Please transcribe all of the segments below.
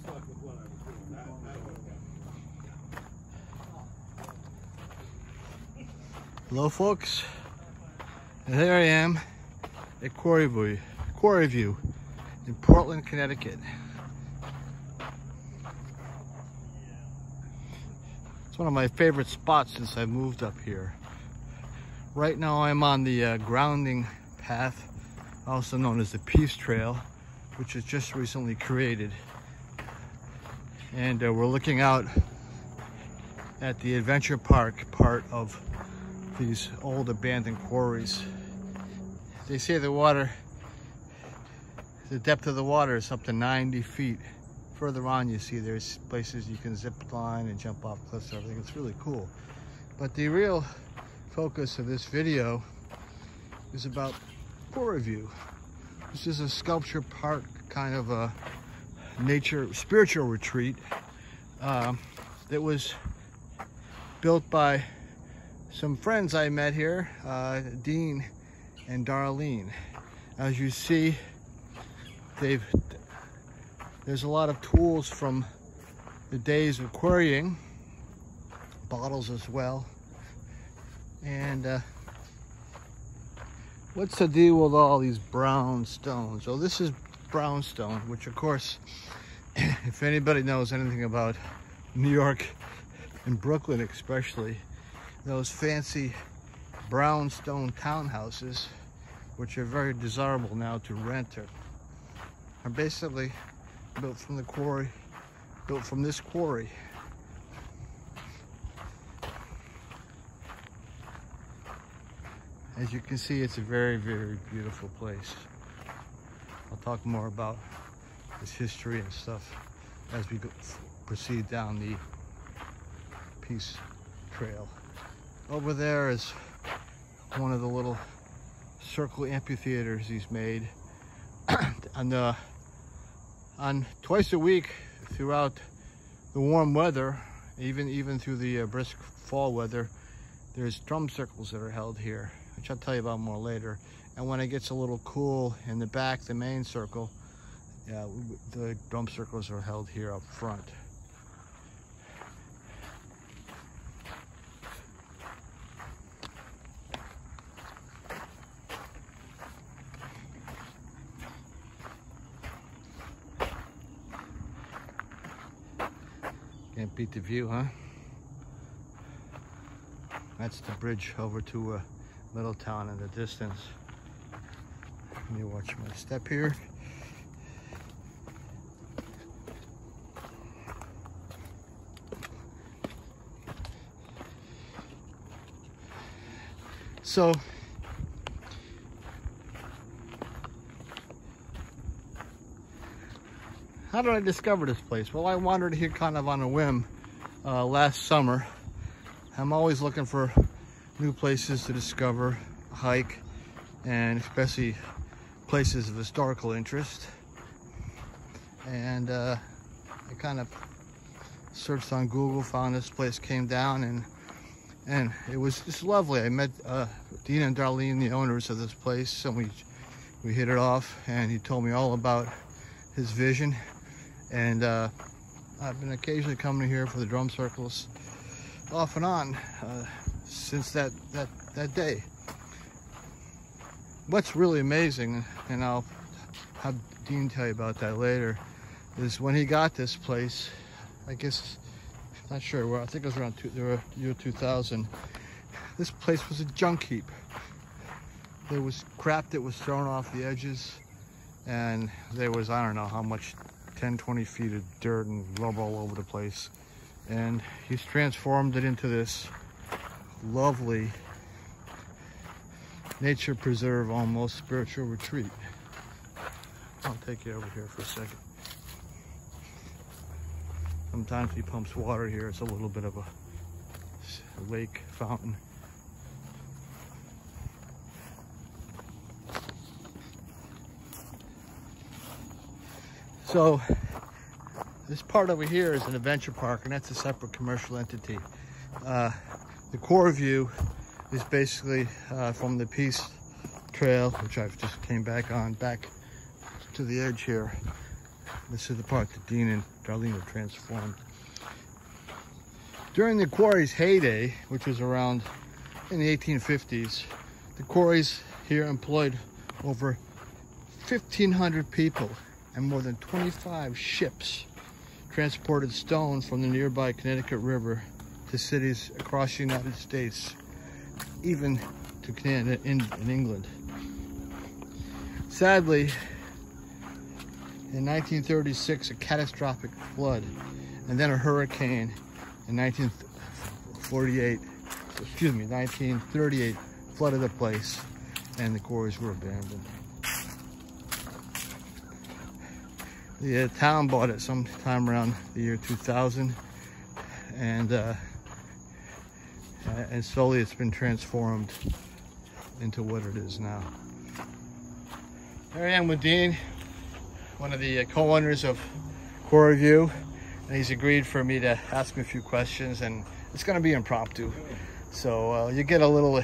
stuck with what I was doing. That, that Hello folks, and here I am at Quarry View, Quarry View in Portland, Connecticut. It's one of my favorite spots since I moved up here. Right now I'm on the uh, grounding path, also known as the Peace Trail, which was just recently created. And uh, we're looking out at the Adventure Park part of these old abandoned quarries. They say the water, the depth of the water is up to 90 feet. Further on you see there's places you can zip line and jump off cliffs and everything. It's really cool. But the real focus of this video is about Quarry View. This is a sculpture park kind of a nature, spiritual retreat um, that was built by some friends I met here, uh, Dean and Darlene. As you see, they've there's a lot of tools from the days of quarrying, bottles as well. And uh, what's the deal with all these brown stones? Well, this is brown stone, which of course, if anybody knows anything about New York and Brooklyn especially, those fancy brownstone townhouses, which are very desirable now to rent, are, are basically built from the quarry, built from this quarry. As you can see, it's a very, very beautiful place. I'll talk more about its history and stuff as we go, proceed down the Peace Trail. Over there is one of the little circle amphitheaters he's made. and uh, on twice a week throughout the warm weather, even even through the uh, brisk fall weather, there's drum circles that are held here, which I'll tell you about more later. And when it gets a little cool in the back, the main circle, yeah, the drum circles are held here up front. Can't beat the view, huh? That's the bridge over to uh, Middletown in the distance. Let me watch my step here. So, how did I discover this place? Well, I wandered here kind of on a whim uh, last summer. I'm always looking for new places to discover, hike, and especially places of historical interest. And uh, I kind of searched on Google, found this place, came down, and and it was just lovely. I met uh, Dean and Darlene, the owners of this place, and we we hit it off. And he told me all about his vision and uh, I've been occasionally coming here for the drum circles off and on uh, since that, that, that day. What's really amazing, and I'll have Dean tell you about that later, is when he got this place, I guess, not sure where, I think it was around two, the year 2000, this place was a junk heap. There was crap that was thrown off the edges, and there was, I don't know how much 10, 20 feet of dirt and rubble all over the place. And he's transformed it into this lovely nature preserve, almost spiritual retreat. I'll take you over here for a second. Sometimes he pumps water here. It's a little bit of a, lake fountain. So this part over here is an adventure park and that's a separate commercial entity. Uh, the Quarry View is basically uh, from the Peace Trail, which I've just came back on, back to the edge here. This is the part that Dean and Darlene transformed. During the quarry's heyday, which was around in the 1850s, the quarries here employed over 1,500 people and more than 25 ships transported stone from the nearby Connecticut River to cities across the United States, even to Canada in, in England. Sadly, in 1936, a catastrophic flood and then a hurricane in 1948, excuse me, 1938 flooded the place and the quarries were abandoned. The uh, town bought it sometime around the year 2000 and uh, and slowly it's been transformed into what it is now. Here I am with Dean, one of the uh, co-owners of Quarry View, and he's agreed for me to ask him a few questions, and it's going to be impromptu. So uh, you get a little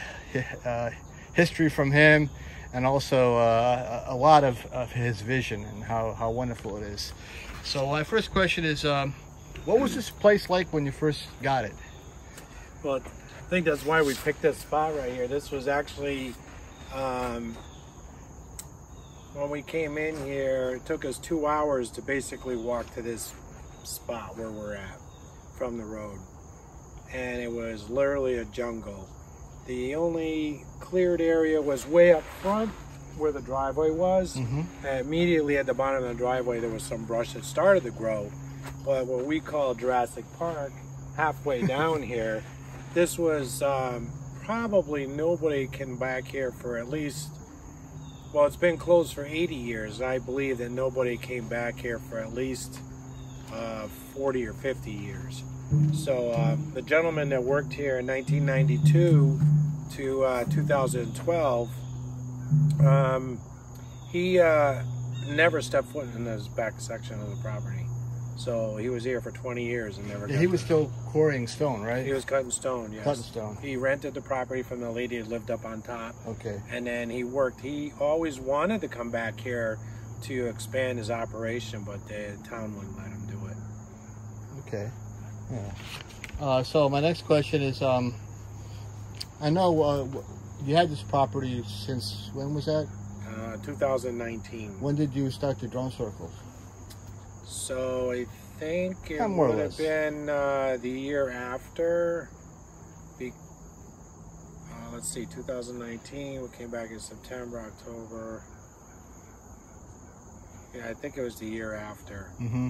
uh, history from him, and also uh, a lot of, of his vision and how, how wonderful it is. So my first question is, um, what was this place like when you first got it? Well, I think that's why we picked this spot right here. This was actually, um, when we came in here, it took us two hours to basically walk to this spot where we're at from the road. And it was literally a jungle. The only cleared area was way up front where the driveway was. Mhm. Immediately at the bottom of the driveway, there was some brush that started to grow. But what we call Jurassic Park, halfway down here, this was um, probably nobody can back here for at least, well, it's been closed for 80 years. I believe that nobody came back here for at least uh, 40 or 50 years. So uh, the gentleman that worked here in 1992 to uh, 2012, um, he uh, never stepped foot in this back section of the property. So he was here for 20 years and never. Yeah, he was still quarrying stone, right? He was cutting stone. Yes. Cutting stone. He rented the property from the lady that lived up on top, Okay. and then he worked. He always wanted to come back here to expand his operation, but the town wouldn't let him do it. Okay. Yeah. Uh, so my next question is, um, I know uh, you had this property since when was that? Uh, 2019. When did you start the drum circles? So I think it Yeah, would have been uh, the year after. Be, uh, let's see, 2019. We came back in September, October. Yeah, I think it was the year after. Mm-hmm.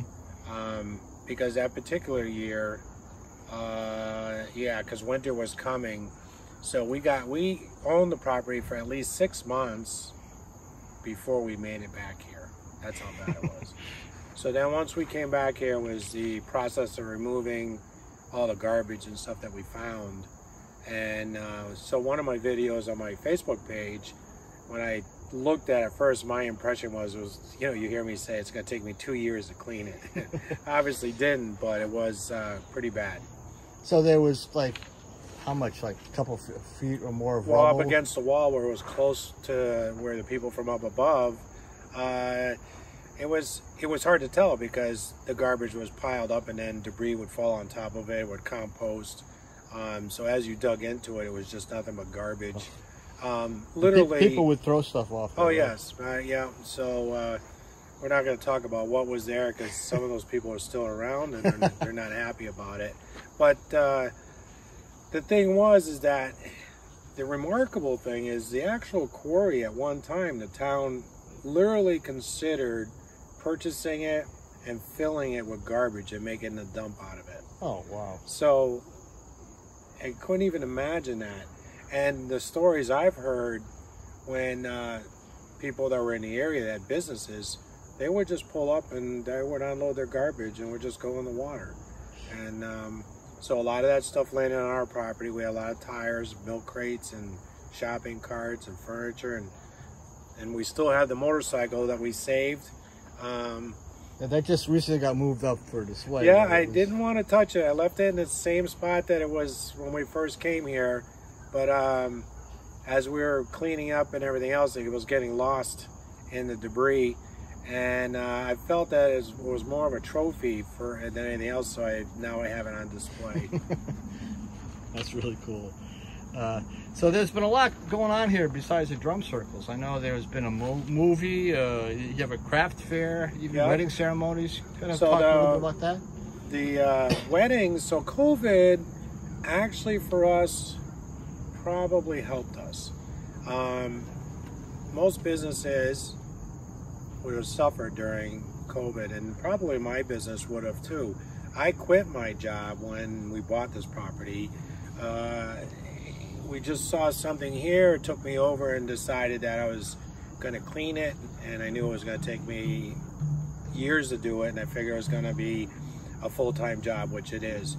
um, because that particular year, uh, yeah, because winter was coming, so we got we owned the property for at least six months before we made it back here. That's how bad it was. so then once we came back here was the process of removing all the garbage and stuff that we found. And uh, so one of my videos on my Facebook page, when I looked at it first, my impression was was you know you hear me say it's going to take me two years to clean it. Obviously didn't, but it was uh, pretty bad. So there was like, how much? Like a couple feet or more of Well, rubble? up against the wall where it was close to where the people from up above, uh, it was it was hard to tell because the garbage was piled up and then debris would fall on top of it, would compost. Um, so as you dug into it, it was just nothing but garbage. Um, literally, people would throw stuff off. Oh right? yes, uh, yeah. So uh, we're not going to talk about what was there because some of those people are still around and they're, they're not happy about it. But uh, the thing was is that the remarkable thing is the actual quarry at one time the town literally considered purchasing it and filling it with garbage and making a dump out of it. Oh wow. So I couldn't even imagine that. And the stories I've heard when uh, people that were in the area that had businesses, they would just pull up and they would unload their garbage and would just go in the water. And um, so a lot of that stuff landed on our property. We had a lot of tires, milk crates, and shopping carts and furniture, and and we still have the motorcycle that we saved. Um, Yeah, that just recently got moved up for display. yeah. I was- didn't want to touch it. I left it in the same spot that it was when we first came here. But um, as we were cleaning up and everything else, it was getting lost in the debris. and uh, I felt that it was more of a trophy for than anything else. So I now I have it on display. That's really cool. Uh, so there's been a lot going on here besides the drum circles. I know there's been a mo movie. Uh, you have a craft fair, even Yeah. wedding ceremonies. Kind of So talk a little the- bit about that. the uh, weddings. So COVID actually for us probably helped us. Um, most businesses would have suffered during COVID, and probably my business would have too. I quit my job when we bought this property. Uh, we just saw something here, it took me over, and decided that I was going to clean it, and I knew it was going to take me years to do it, and I figured it was going to be a full-time job, which it is.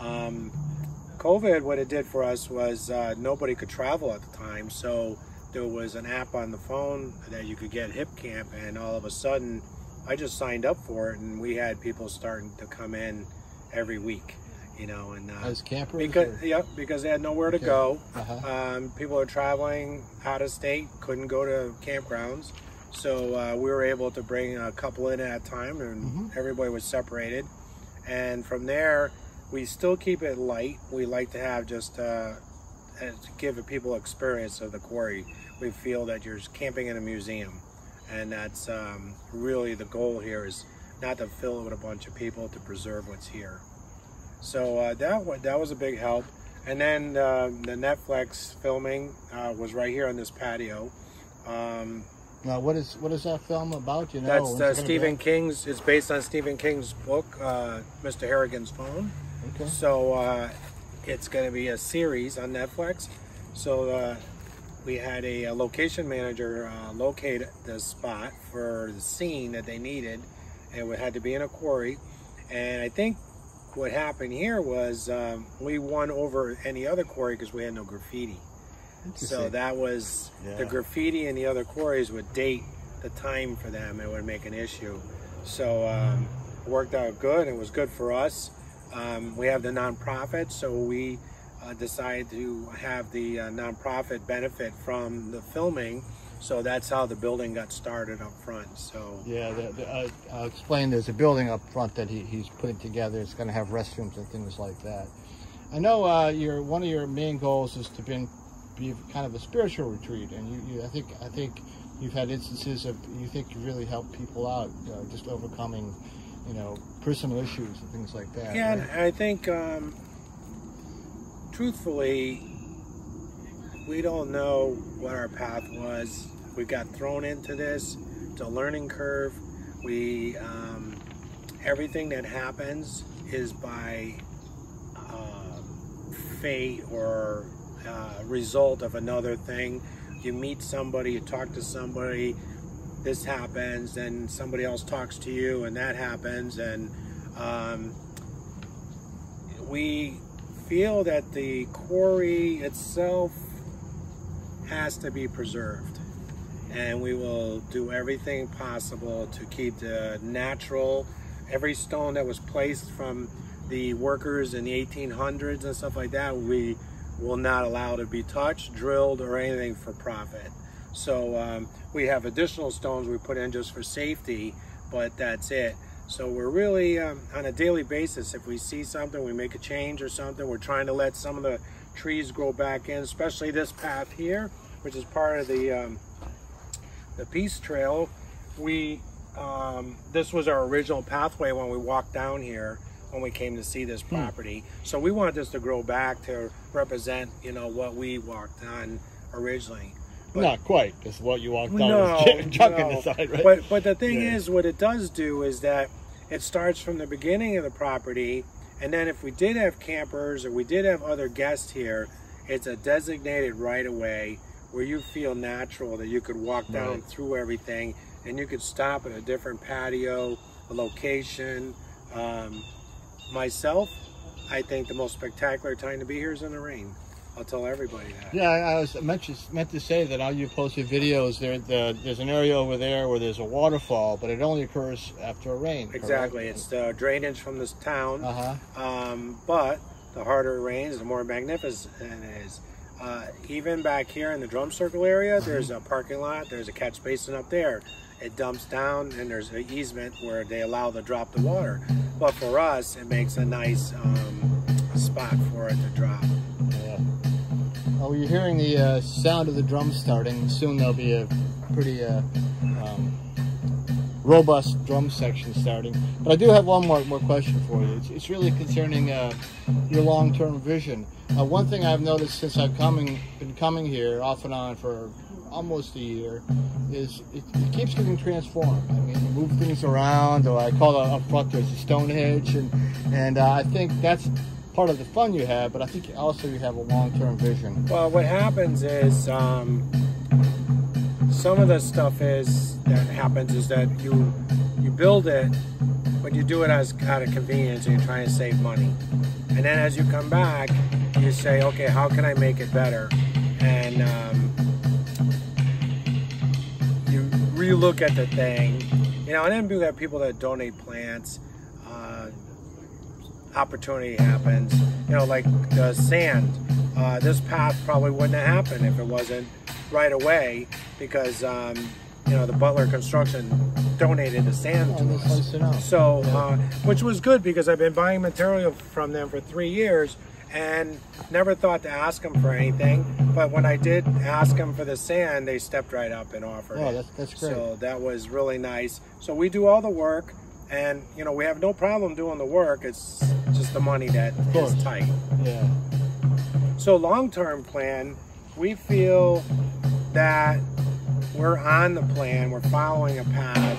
Um, COVID, what it did for us was uh, nobody could travel at the time, so there was an app on the phone that you could get Hipcamp, and all of a sudden, I just signed up for it, and we had people starting to come in every week, you know, and uh, As campers? because or- yep, because they had nowhere to Okay. go. Uh-huh. Um, people are traveling out of state, couldn't go to campgrounds. So uh, we were able to bring a couple in at a time and Mhm. everybody was separated. And from there, we still keep it light. We like to have just uh, uh, to give people experience of the quarry. We feel that you're camping in a museum. And that's um, really the goal here is not to fill it with a bunch of people to preserve what's here. So uh, that that was a big help. And then uh, the Netflix filming uh, was right here on this patio. Um, Now, what is what is that film about? You know, that's uh, Stephen? King's. It's based on Stephen King's book, uh, Mr. Harrigan's Phone. Okay. So uh, it's going to be a series on Netflix. So uh, we had a, location manager uh, locate the spot for the scene that they needed. and It had to be in a quarry. And I think what happened here was um, we won over any other quarry because we had no graffiti. So that was the graffiti in the other quarries would date the time for them. It would make an issue. So um, it worked out good. It was good for us. Um, we have the nonprofit, so we uh, decided to have the uh, nonprofit benefit from the filming. So that's how the building got started up front. So Yeah, the, the, uh, I'll explain. There's a building up front that he, he's putting together. It's going to have restrooms and things like that. I know uh, your one of your main goals is to be, be kind of a spiritual retreat, and you, you I think I think you've had instances of you think you really help people out, uh, just overcoming, you know, personal issues and things like that. Yeah, right? I think, um, truthfully, we don't know what our path was. We got thrown into this. It's a learning curve. We, um, everything that happens is by uh, fate or uh, result of another thing. You meet somebody, you talk to somebody, this happens, then somebody else talks to you, and that happens, and um, we feel that the quarry itself has to be preserved and we will do everything possible to keep the natural every stone that was placed from the workers in the 1800s and stuff like that we will not allow to be touched drilled or anything for profit so um, we have additional stones we put in just for safety but that's it so we're really um, on a daily basis. If we see something, we make a change or something. We're trying to let some of the trees grow back in, especially this path here, which is part of the um, the Peace Trail. We um, this was our original pathway when we walked down here when we came to see this property. So we want this to grow back to represent, you know, what we walked on originally. But- Not quite. It's what you walked down no, with junk no. the side, right? But but the thing Yeah. is, what it does do is that it starts from the beginning of the property, and then if we did have campers or we did have other guests here, it's a designated right of way where you feel natural that you could walk down Right. through everything, and you could stop at a different patio, a location. Um, myself, I think the most spectacular time to be here is in the rain. I'll tell everybody that. Yeah, I was meant to, meant to say that all you posted videos, there, the, there's an area over there where there's a waterfall, but it only occurs after a rain. Exactly. It's the drainage from this town. Uh huh. Um, but the harder it rains, the more magnificent it is. Uh, even back here in the drum circle area, there's a parking lot, there's a catch basin up there. it dumps down and there's an easement where they allow the drop the water. But for us, it makes a nice um, spot for it to drop. Oh, you're hearing the uh, sound of the drums starting. Soon there'll be a pretty uh, um, robust drum section starting. But I do have one more, more question for you. It's, it's really concerning uh, your long-term vision. Uh, one thing I've noticed since I've coming, been coming here off and on for almost a year is it, it keeps getting transformed. I mean, you move things around, or I call it up front there's a Stonehenge, and and uh, I think that's part of the fun you have. But I think also you have a long-term vision. Well, what happens is um, some of the stuff is that happens is that you you build it, but you do it as out of convenience, and you're trying to save money. And then as you come back, you say, okay, how can I make it better? And um, you relook at the thing, you know. And then we have people that donate plants. Opportunity happens, you know, like the sand. Uh, this path probably wouldn't have happened if it wasn't right away because um, you know the Butler Construction donated the sand Oh, to us. to. So, Yeah. uh, which was good because I've been buying material from them for three years and never thought to ask them for anything. But when I did ask them for the sand, they stepped right up and offered Oh, it. that's- that's great. So that was really nice. So we do all the work, and you know we have no problem doing the work. It's just the money that is tight. Yeah. So long-term plan, we feel that we're on the plan. We're following a path.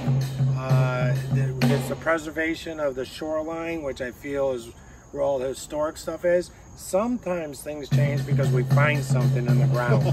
Uh, it's the preservation of the shoreline, which I feel is where all the historic stuff is. Sometimes things change because we find something in the ground.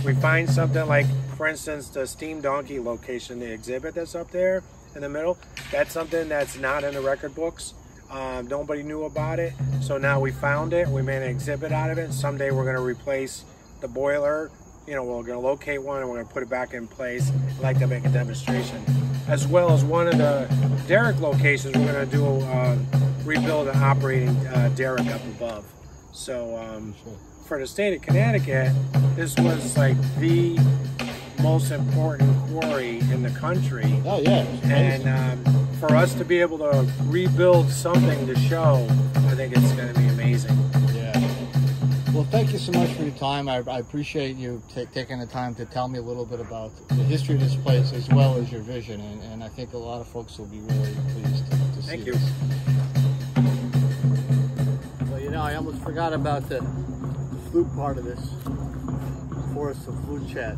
we find something like, for instance, the Steam Donkey location, the exhibit that's up there in the middle. That's something that's not in the record books. Um, nobody knew about it. So now we found it. We made an exhibit out of it. Someday we're going to replace the boiler. You know, we're going to locate one and we're going to put it back in place. I'd like to make a demonstration. As well as one of the derrick locations, we're going to do uh, rebuild an operating uh, derrick up above. So um, for the state of Connecticut, this was like the most important quarry in the country. Oh yeah. And um, for us to be able to rebuild something to show, I think it's going to be amazing. Yeah. Well, thank you so much for your time. I, I appreciate you ta taking the time to tell me a little bit about the history of this place as well as your vision. And, and I think a lot of folks will be really pleased to, to see Thank you. this. Well, you know, I almost forgot about the, the flute part of this forest of flute chat.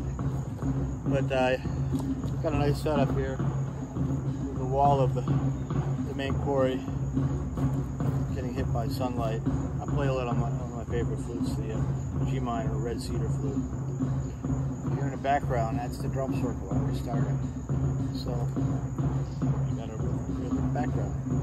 But uh, got a nice setup here the wall of the, the main quarry getting hit by sunlight. I play a little on my, on my favorite flutes, the uh, G minor red cedar flute. Here in the background, that's the drum circle we're starting. So, you got a real, real good background.